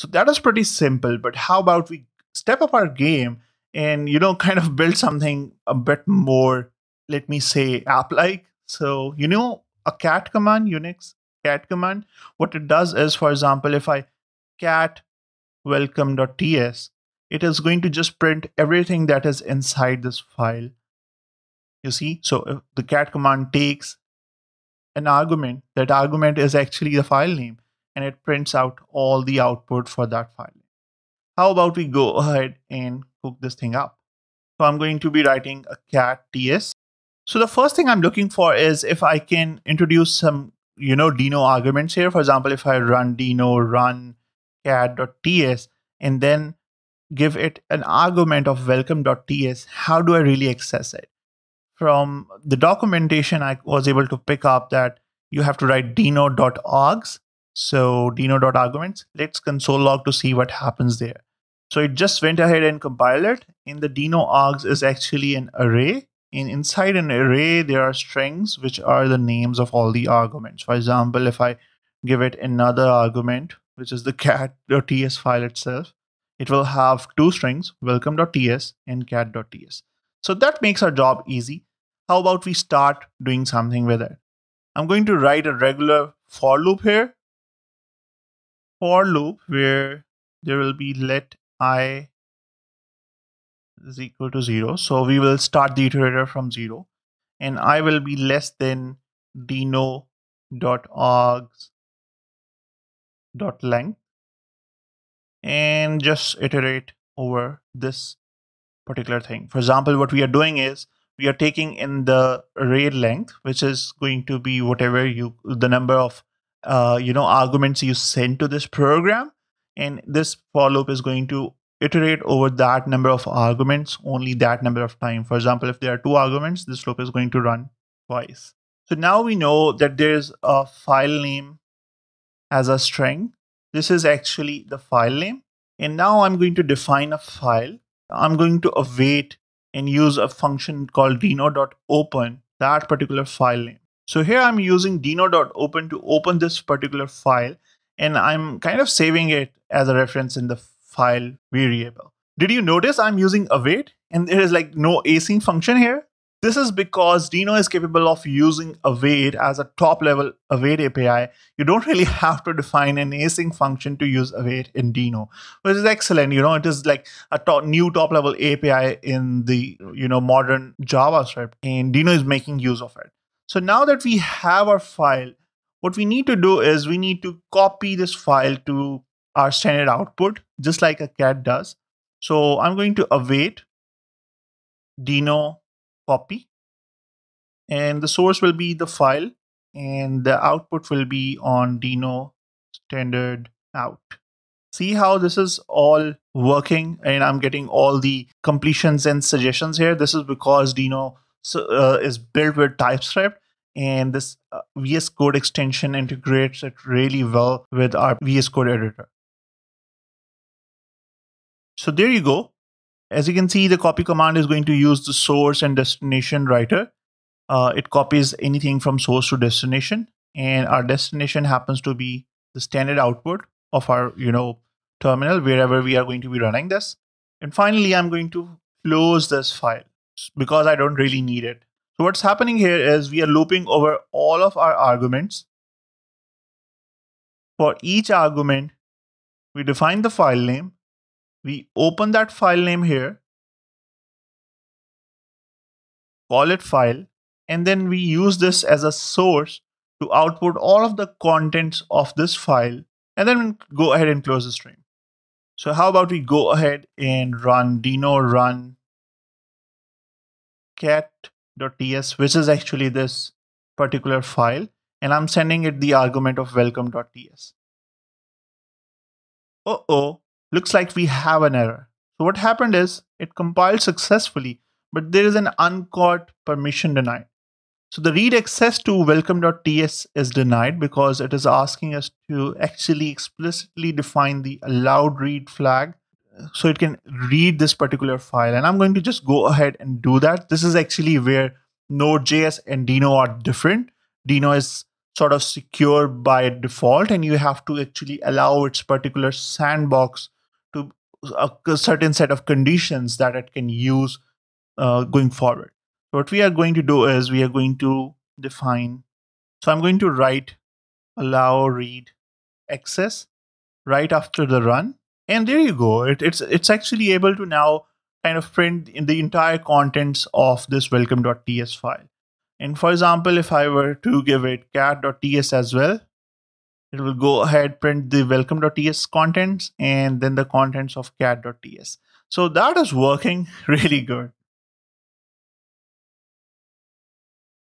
So that is pretty simple. But how about we step up our game and you know kind of build something a bit more, let me say, app-like. So you know a cat command, Unix cat command. What it does is, for example, if I cat welcome.ts, it is going to just print everything that is inside this file. You see, so the cat command takes an argument, that argument is actually the file name, and it prints out all the output for that file. How about we go ahead and cook this thing up? So I'm going to be writing a cat ts. So the first thing I'm looking for is if I can introduce some, you know, Deno arguments here. For example, if I run Deno run cat.ts and then give it an argument of welcome.ts, how do I really access it? From the documentation, I was able to pick up that you have to write deno.args. So deno.arguments. Let's console log to see what happens there. So it just went ahead and compiled it. In the deno args is actually an array. And inside an array, there are strings, which are the names of all the arguments. For example, if I give it another argument, which is the cat.ts file itself, it will have two strings, welcome.ts and cat.ts. So that makes our job easy. How about we start doing something with it? I'm going to write a regular for loop here. For loop where there will be let i is equal to 0. So we will start the iterator from 0 and i will be less than deno.args dot length and just iterate over this particular thing. For example, what we are doing is we are taking in the array length, which is going to be whatever you the number of uh, you know arguments you send to this program, and this for loop is going to iterate over that number of arguments only that number of time. For example, if there are two arguments, this loop is going to run twice. So now we know that there's a file name as a string this is actually the file name. And now I'm going to define a file. I'm going to await and use a function called deno.open that particular file name. So here I'm using deno.open to open this particular file and I'm kind of saving it as a reference in the file variable. Did you notice I'm using await and there is like no async function here? This is because Deno is capable of using await as a top level await API. You don't really have to define an async function to use await in Deno, which is excellent. You know, it is like a top, new top level API in the, you know, modern JavaScript and Deno is making use of it. So now that we have our file, what we need to do is we need to copy this file to our standard output, just like a cat does. So I'm going to await deno copy and the source will be the file and the output will be on deno standard out. See how this is all working and I'm getting all the completions and suggestions here. This is because Deno uh, is built with TypeScript and this uh, VS Code extension integrates it really well with our VS Code editor. So there you go. As you can see, the copy command is going to use the source and destination writer. Uh, it copies anything from source to destination. And our destination happens to be the standard output of our, you know, terminal, wherever we are going to be running this. And finally, I'm going to close this file because I don't really need it. So what's happening here is we are looping over all of our arguments. For each argument, we define the file name we open that file name here, call it file, and then we use this as a source to output all of the contents of this file, and then go ahead and close the stream. So how about we go ahead and run deno run cat.ts, which is actually this particular file, and I'm sending it the argument of welcome.ts. Uh-oh, looks like we have an error. So what happened is it compiled successfully, but there is an uncaught permission denied. So the read access to welcome.ts is denied because it is asking us to actually explicitly define the allowed read flag so it can read this particular file. And I'm going to just go ahead and do that. This is actually where Node.js and Deno are different. Deno is sort of secure by default and you have to actually allow its particular sandbox to a, a certain set of conditions that it can use uh, going forward what we are going to do is we are going to define so i'm going to write allow read access right after the run and there you go it, it's it's actually able to now kind of print in the entire contents of this welcome.ts file and for example, if I were to give it cat.ts as well, it will go ahead, print the welcome.ts contents and then the contents of cat.ts. So that is working really good.